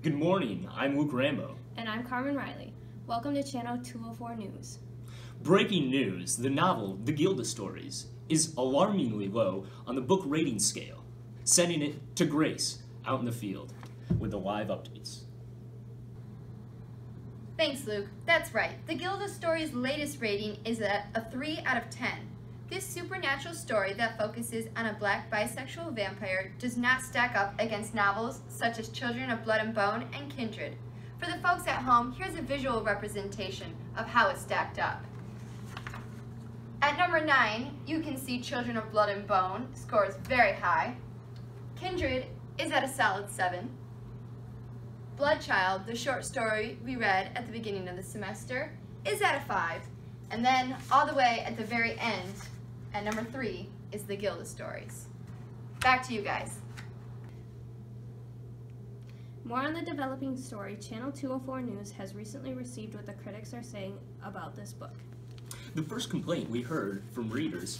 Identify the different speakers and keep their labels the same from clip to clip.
Speaker 1: Good morning, I'm Luke Rambo.
Speaker 2: And I'm Carmen Riley. Welcome to Channel 204 News.
Speaker 1: Breaking news the novel The Gilda Stories is alarmingly low on the book rating scale, sending it to Grace out in the field with the live updates.
Speaker 3: Thanks, Luke. That's right. The Gilda Stories' latest rating is at a 3 out of 10. This supernatural story that focuses on a black bisexual vampire does not stack up against novels such as Children of Blood and Bone and Kindred. For the folks at home, here's a visual representation of how it stacked up. At number 9, you can see Children of Blood and Bone scores very high. Kindred is at a solid 7. Bloodchild, the short story we read at the beginning of the semester, is at a 5. And then all the way at the very end, at number 3, is the Gilda Stories. Back to you guys.
Speaker 2: More on the developing story, Channel 204 News has recently received what the critics are saying about this book.
Speaker 1: The first complaint we heard from readers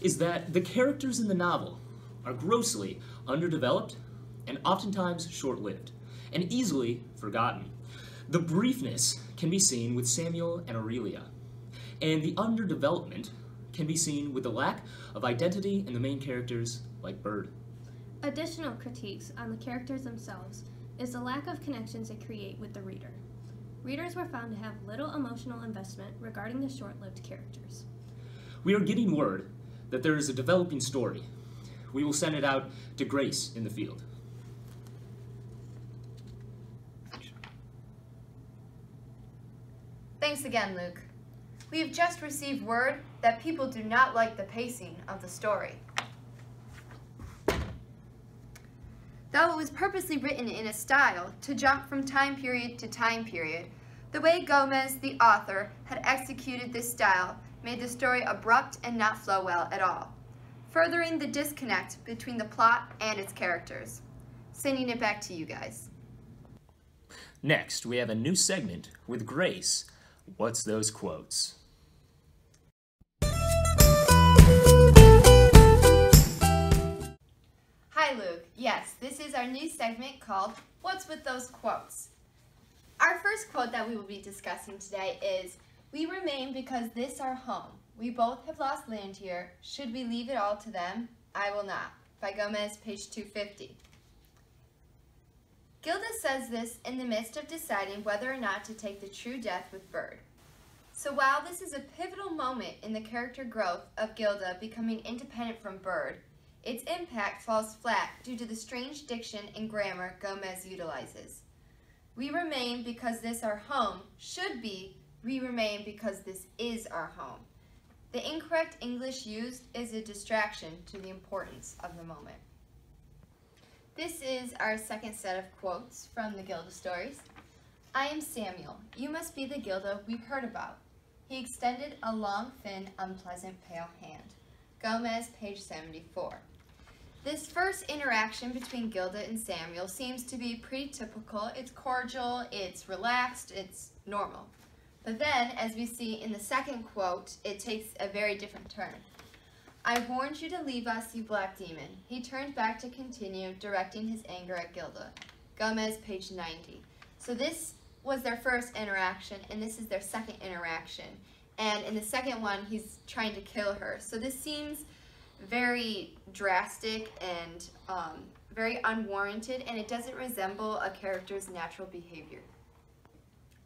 Speaker 1: is that the characters in the novel are grossly underdeveloped and oftentimes short lived and easily forgotten. The briefness can be seen with Samuel and Aurelia, and the underdevelopment can be seen with the lack of identity in the main characters like Bird.
Speaker 2: Additional critiques on the characters themselves is the lack of connections they create with the reader. Readers were found to have little emotional investment regarding the short-lived characters.
Speaker 1: We are getting word that there is a developing story. We will send it out to Grace in the field.
Speaker 3: Thanks again, Luke. We have just received word that people do not like the pacing of the story. Though it was purposely written in a style to jump from time period to time period, the way Gomez, the author, had executed this style made the story abrupt and not flow well at all, furthering the disconnect between the plot and its characters. Sending it back to you guys.
Speaker 1: Next, we have a new segment with Grace. What's those quotes?
Speaker 3: Hi, Luke. Yes, this is our new segment called What's with Those Quotes? Our first quote that we will be discussing today is We remain because this our home. We both have lost land here. Should we leave it all to them? I will not. By Gomez, page 250. Gilda says this in the midst of deciding whether or not to take the true death with Bird. So while this is a pivotal moment in the character growth of Gilda becoming independent from Bird, its impact falls flat due to the strange diction and grammar Gomez utilizes. We remain because this our home should be we remain because this is our home. The incorrect English used is a distraction to the importance of the moment. This is our second set of quotes from the Gilda stories. I am Samuel. You must be the Gilda we've heard about. He extended a long, thin, unpleasant, pale hand. Gomez, page 74. This first interaction between Gilda and Samuel seems to be pretty typical. It's cordial, it's relaxed, it's normal. But then, as we see in the second quote, it takes a very different turn. I warned you to leave us, you black demon. He turned back to continue, directing his anger at Gilda. Gomez, page 90. So this was their first interaction, and this is their second interaction. And in the second one, he's trying to kill her. So this seems very drastic and um, very unwarranted, and it doesn't resemble a character's natural behavior.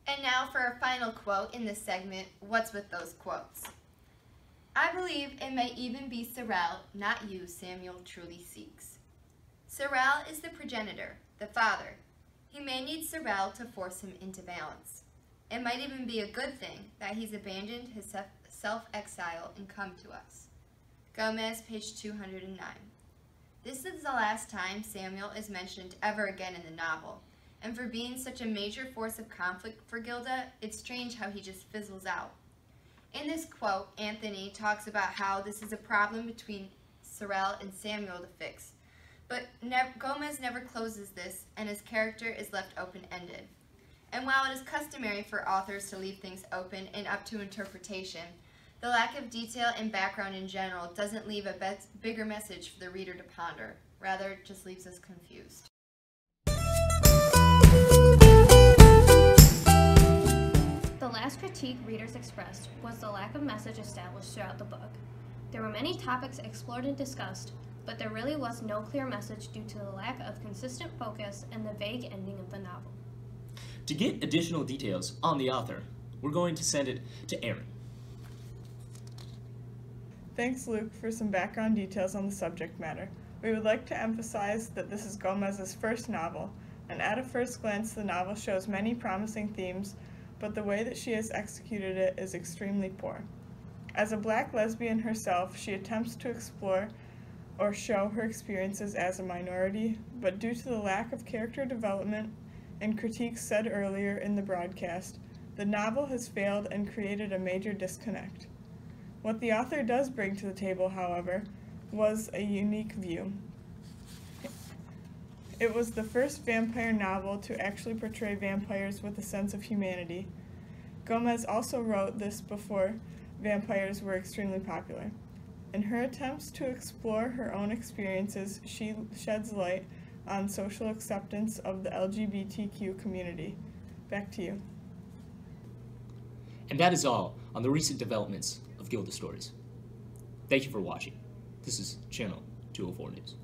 Speaker 3: And now for our final quote in this segment, what's with those quotes? I believe it may even be Sorel, not you, Samuel truly seeks. Sorel is the progenitor, the father. He may need Sorel to force him into balance. It might even be a good thing that he's abandoned his self-exile and come to us. Gomez, page 209. This is the last time Samuel is mentioned ever again in the novel, and for being such a major force of conflict for Gilda, it's strange how he just fizzles out. In this quote, Anthony talks about how this is a problem between Sorel and Samuel to fix, but ne Gomez never closes this, and his character is left open-ended. And while it is customary for authors to leave things open and up to interpretation, the lack of detail and background in general doesn't leave a bigger message for the reader to ponder, Rather, it just leaves us confused.
Speaker 2: The last critique readers expressed was the lack of message established throughout the book. There were many topics explored and discussed, but there really was no clear message due to the lack of consistent focus and the vague ending of the novel.
Speaker 1: To get additional details on the author, we're going to send it to Aaron.
Speaker 4: Thanks, Luke, for some background details on the subject matter. We would like to emphasize that this is Gomez's first novel, and at a first glance, the novel shows many promising themes, but the way that she has executed it is extremely poor. As a black lesbian herself, she attempts to explore or show her experiences as a minority, but due to the lack of character development and critiques said earlier in the broadcast, the novel has failed and created a major disconnect. What the author does bring to the table, however, was a unique view. It was the first vampire novel to actually portray vampires with a sense of humanity. Gomez also wrote this before vampires were extremely popular. In her attempts to explore her own experiences, she sheds light on social acceptance of the LGBTQ community. Back to you.
Speaker 1: And that is all on the recent developments of Gilda Stories. Thank you for watching. This is Channel 204 News.